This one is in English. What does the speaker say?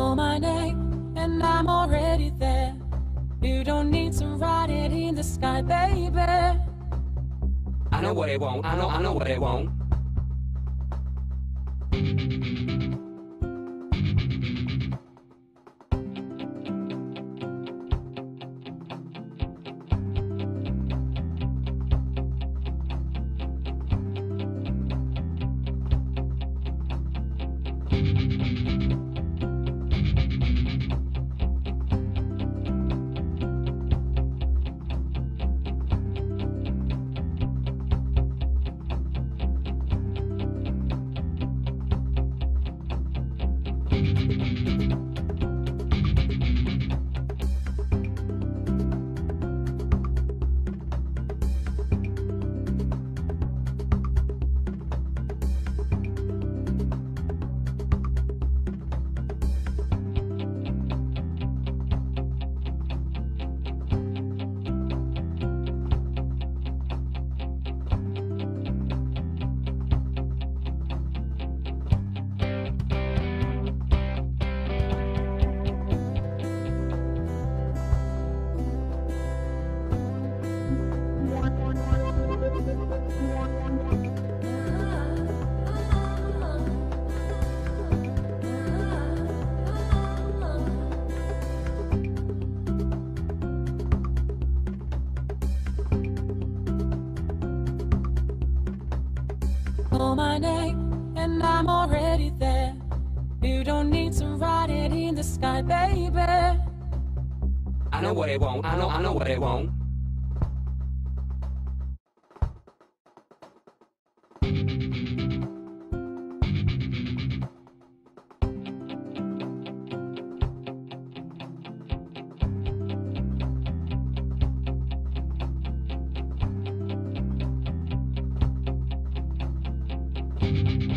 Call my name, and I'm already there. You don't need to write it in the sky, baby. I know what they want. I know, I know what they want. Call my name, and I'm already there. You don't need to write it in the sky, baby. I know what they want. I know, I know what they want. you